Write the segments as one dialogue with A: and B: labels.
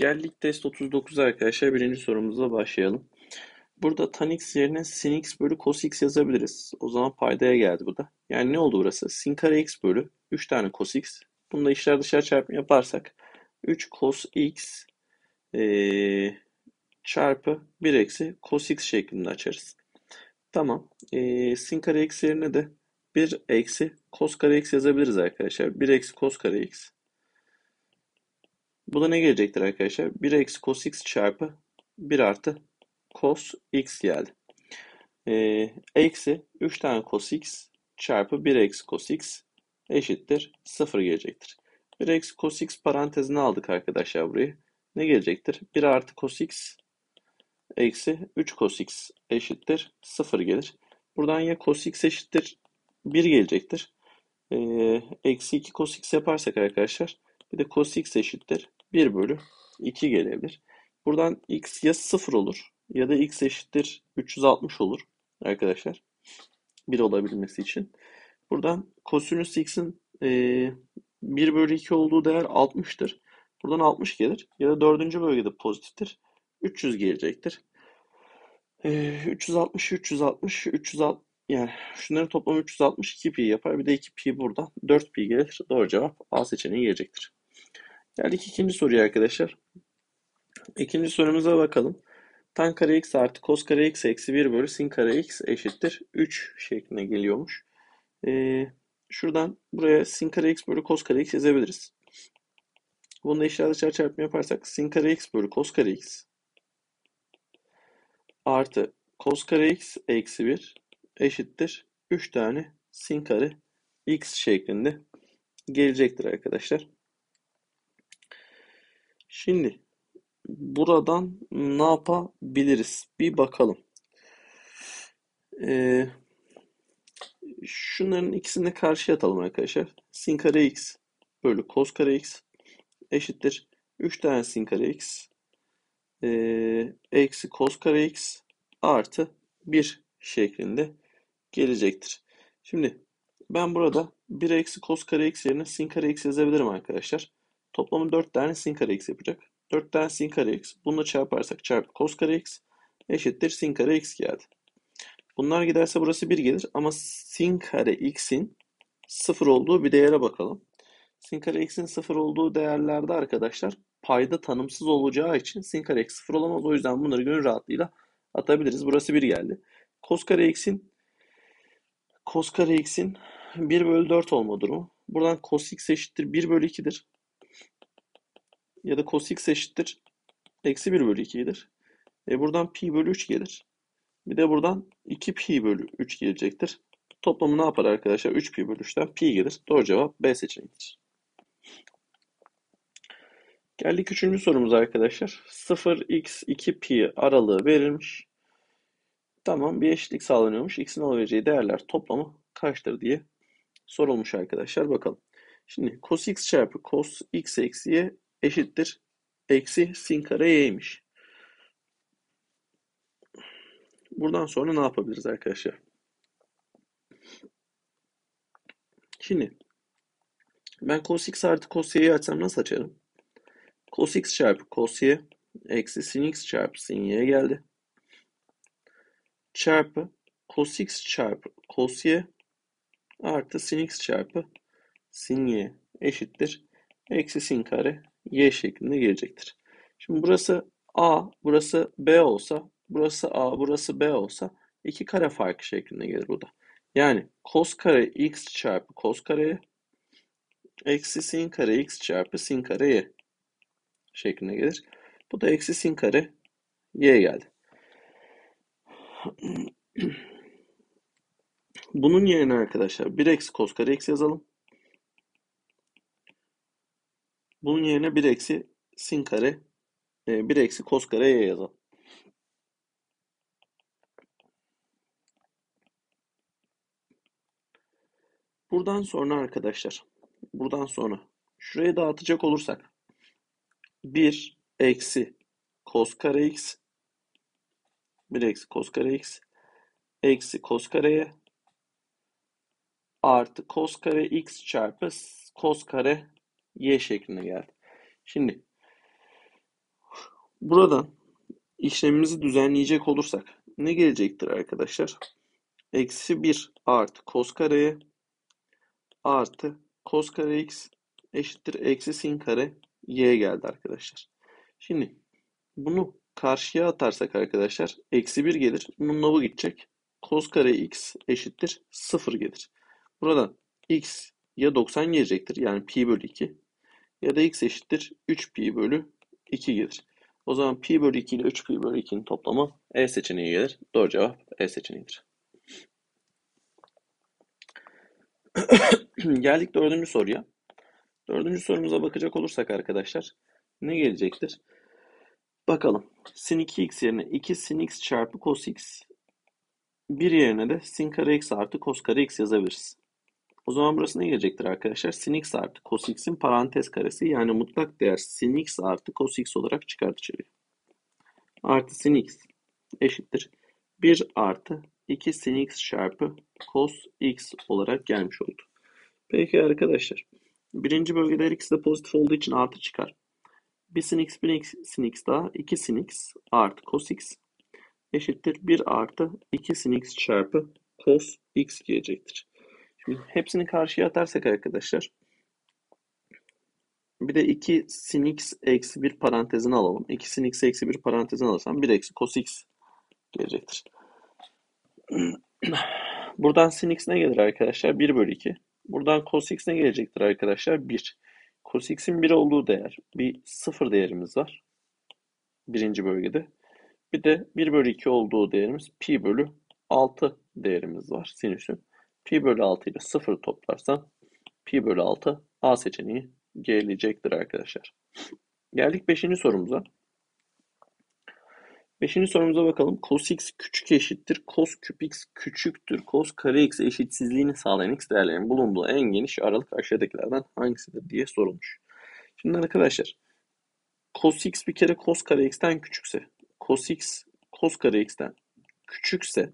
A: Geldik test 39 arkadaşlar. Birinci sorumuzla başlayalım. Burada tan x yerine sin x bölü cos x yazabiliriz. O zaman paydaya geldi bu da. Yani ne oldu burası? Sin kare x bölü 3 tane cos x. Bunu da içler dışarı çarpımı yaparsak 3 cos x ee, çarpı 1 eksi cos x şeklinde açarız. Tamam. Ee, sin kare x yerine de 1 eksi cos kare x yazabiliriz arkadaşlar. 1 eksi cos kare x. Bu da ne gelecektir arkadaşlar? 1 eksi cos x çarpı 1 artı cos x geldi. Ee, eksi 3 tane cos x çarpı 1 eksi cos x eşittir 0 gelecektir. 1 eksi cos x parantezine aldık arkadaşlar burayı. Ne gelecektir? 1 artı cos x eksi 3 cos x eşittir 0 gelir. Buradan ya cos x eşittir 1 gelecektir. Ee, eksi 2 cos x yaparsak arkadaşlar bir de cos x eşittir 1 bölü 2 gelebilir. Buradan x ya 0 olur ya da x eşittir 360 olur arkadaşlar. 1 olabilmesi için. Buradan kosinüs x'in e, 1 bölü 2 olduğu değer 60'tır. Buradan 60 gelir. Ya da dördüncü bölgede pozitiftir. 300 gelecektir. E, 360, 360, 360 yani şunların toplamı 362 pi yapar. Bir de 2 pi buradan 4 pi gelir. Doğru cevap A seçeneği gelecektir. Geldik ikinci soruya arkadaşlar. İkinci sorumuza bakalım. Tan kare x artı cos kare x eksi 1 bölü sin kare x eşittir 3 şeklinde geliyormuş. Ee, şuradan buraya sin kare x bölü cos kare x yazabiliriz. Bunu da işler dışarı çarpımı yaparsak sin kare x bölü cos kare x artı cos kare x eksi 1 eşittir 3 tane sin kare x şeklinde gelecektir arkadaşlar. Şimdi buradan ne yapabiliriz? Bir bakalım. Ee, şunların ikisini karşıya atalım arkadaşlar. Sin kare x bölü cos kare x eşittir. 3 tane sin kare x e, eksi cos kare x artı 1 şeklinde gelecektir. Şimdi ben burada 1 eksi cos kare x yerine sin kare x yazabilirim arkadaşlar. Toplamı 4 tane sin kare x yapacak. 4 tane sin kare x. Bununla çarparsak çarpı cos kare x eşittir sin kare x geldi. Bunlar giderse burası 1 gelir ama sin kare x'in 0 olduğu bir değere bakalım. Sin kare x'in 0 olduğu değerlerde arkadaşlar payda tanımsız olacağı için sin kare x 0 olamaz. O yüzden bunları gönül rahatlığıyla atabiliriz. Burası 1 geldi. Cos kare x'in cos kare x'in 1 bölü 4 olma durumu. Buradan cos x eşittir 1 bölü 2'dir. Ya da cos x eşittir eksi 1 bölü 2'dir. E buradan pi bölü 3 gelir. Bir de buradan 2 pi bölü 3 gelecektir. Toplamı ne yapar arkadaşlar? 3 pi bölü 3'ten pi gelir. Doğru cevap B seçeneğidir. Geldik üçüncü sorumuza arkadaşlar. 0x 2 pi aralığı verilmiş. Tamam bir eşitlik sağlanıyormuş. X'in alabileceği değerler toplamı kaçtır diye sorulmuş arkadaşlar. Bakalım. Şimdi cos x çarpı cos x eksi y eşittir. Eksi sin kare y'ymiş. Buradan sonra ne yapabiliriz arkadaşlar? Şimdi ben cos x artı cos y'yi açsam nasıl açarım? Cos x çarpı cos y eksi sin x çarpı sin y geldi. Çarpı cos x çarpı cos y artı sin x çarpı sin y eşittir. Eksi sin kare y şeklinde gelecektir. Şimdi burası a, burası b olsa, burası a, burası b olsa iki kare farkı şeklinde gelir bu da. Yani cos kare x çarpı cos kare eksi sin kare x çarpı sin kare y şeklinde gelir. Bu da eksi sin kare y geldi. Bunun yerine arkadaşlar 1 eksi cos kare x yazalım. Bunun yerine 1 eksi sin kare 1 eksi cos kare y yazalım. Buradan sonra arkadaşlar buradan sonra şuraya dağıtacak olursak 1 eksi cos kare x 1 eksi cos kare x eksi cos kareye artı cos kare x çarpı cos kare y şeklinde geldi. Şimdi Buradan işlemimizi düzenleyecek olursak ne gelecektir arkadaşlar? Eksi 1 artı kos kareye artı kos kare x eşittir eksi sin kare y geldi arkadaşlar. Şimdi bunu karşıya atarsak arkadaşlar eksi 1 gelir. Bunun nobu gidecek. Kos kare x eşittir 0 gelir. Buradan x ya 90 gelecektir. Yani pi bölü 2 ya da x eşittir 3 pi bölü 2 gelir. O zaman pi bölü 2 ile 3 pi bölü 2'nin toplamı E seçeneği gelir. Doğru cevap E seçeneğidir. Geldik dördüncü soruya. Dördüncü sorumuza bakacak olursak arkadaşlar ne gelecektir? Bakalım. Sin 2x yerine 2 sin x çarpı cos x. Bir yerine de sin kare x artı cos kare x yazabiliriz. O zaman burası ne gelecektir arkadaşlar? Sin x artı cos x'in parantez karesi yani mutlak değer sin x artı cos x olarak çıkar dışarıya. Artı sin x eşittir. 1 artı 2 sin x çarpı cos x olarak gelmiş oldu. Peki arkadaşlar. Birinci her ikisi de pozitif olduğu için artı çıkar. Bir sin x, bir sin x daha 2 sin x artı cos x eşittir 1 artı 2 sin x çarpı cos x gelecektir. Şimdi hepsini karşıya atarsak arkadaşlar bir de 2 sin x eksi 1 parantezini alalım. 2 sin x eksi 1 parantezini alırsam 1 eksi cos x gelecektir. Buradan sin x ne gelir arkadaşlar? 1 bölü 2. Buradan cos x ne gelecektir arkadaşlar? 1. Cos x'in 1 olduğu değer. Bir 0 değerimiz var. Birinci bölgede. Bir de 1 bölü 2 olduğu değerimiz pi bölü 6 değerimiz var sinüsün. Pi bölü 6 ile 0 toplarsam pi bölü 6 A seçeneği gelecektir arkadaşlar. Geldik 5. sorumuza. 5. sorumuza bakalım. Cos x küçük eşittir. Cos küp x küçüktür. Cos kare x eşitsizliğini sağlayan x değerlerinin bulunduğu en geniş aralık aşağıdakilerden hangisidir diye sorulmuş. Şimdi arkadaşlar cos x bir kere cos kare x'ten küçükse cos x cos kare x'ten küçükse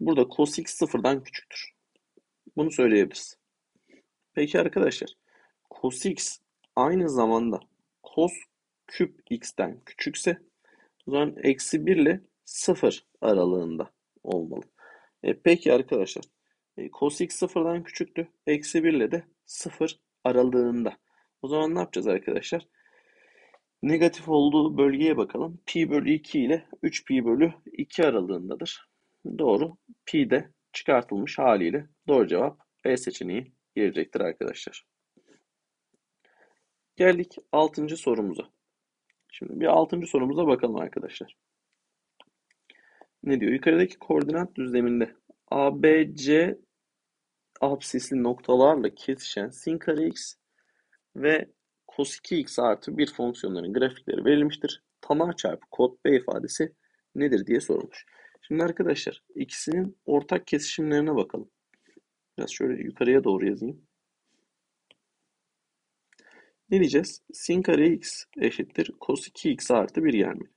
A: burada cos x sıfırdan küçüktür. Bunu söyleyebiliriz. Peki arkadaşlar cos x aynı zamanda cos küp x'ten küçükse o zaman eksi 1 ile 0 aralığında olmalı. E, peki arkadaşlar e, cos x sıfırdan küçüktü. Eksi 1 ile de 0 aralığında. O zaman ne yapacağız arkadaşlar? Negatif olduğu bölgeye bakalım. Pi bölü 2 ile 3 pi bölü 2 aralığındadır. Doğru. Pi de çıkartılmış haliyle doğru cevap B seçeneği gelecektir arkadaşlar. Geldik 6. sorumuza. Şimdi bir 6. sorumuza bakalım arkadaşlar. Ne diyor? Yukarıdaki koordinat düzleminde ABC absisli noktalarla kesişen sin kare x ve cos 2x artı 1 fonksiyonların grafikleri verilmiştir. Tanar çarpı kod B ifadesi nedir diye sorulmuş. Şimdi arkadaşlar ikisinin ortak kesişimlerine bakalım. Biraz şöyle yukarıya doğru yazayım. Ne diyeceğiz? Sin kare x eşittir cos 2x artı 1 gelmeli.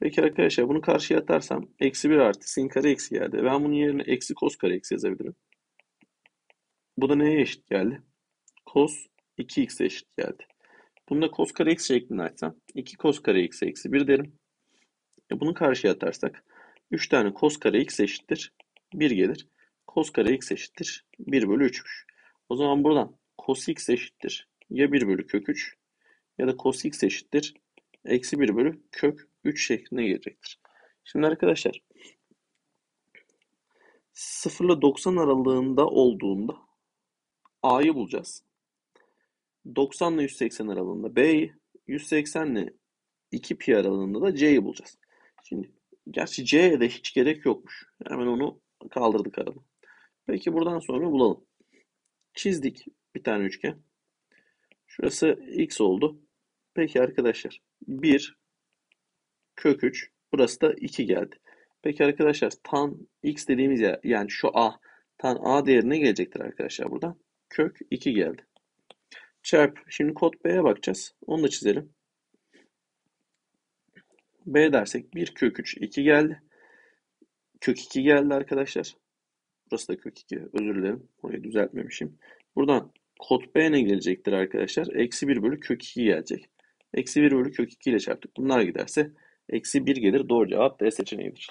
A: Peki arkadaşlar bunu karşıya atarsam eksi 1 artı sin kare x geldi. Ben bunun yerine eksi cos kare x yazabilirim. Bu da neye eşit geldi? Cos 2x eşit geldi. Bunu da cos kare x şeklinde açsam 2 cos kare x eksi 1 derim. E bunu karşıya atarsak 3 tane cos kare x eşittir 1 gelir. Cos kare x eşittir 1 bölü 3'müş. O zaman buradan cos x eşittir ya 1 bölü kök 3 ya da cos x eşittir eksi 1 bölü kök 3 şeklinde gelecektir. Şimdi arkadaşlar 0 ile 90 aralığında olduğunda A'yı bulacağız. 90 ile 180 aralığında B'yi, 180 ile 2 pi aralığında da C'yi bulacağız. Şimdi gerçi C'ye de hiç gerek yokmuş. Hemen onu kaldırdık aradan. Peki buradan sonra bulalım. Çizdik bir tane üçgen. Şurası x oldu. Peki arkadaşlar 1 kök 3 burası da 2 geldi. Peki arkadaşlar tan x dediğimiz yer yani şu a tan a değerine gelecektir arkadaşlar buradan. Kök 2 geldi. Çarp. Şimdi kod b'ye bakacağız. Onu da çizelim. B dersek 1 kök 3 2 geldi. Kök 2 geldi arkadaşlar. Burası da kök 2. Özür dilerim. Orayı düzeltmemişim. Buradan kod b ne gelecektir arkadaşlar? Eksi 1 bölü kök 2 gelecek. Eksi 1 bölü kök 2 ile çarptık. Bunlar giderse eksi 1 gelir. Doğru cevap D seçeneğidir.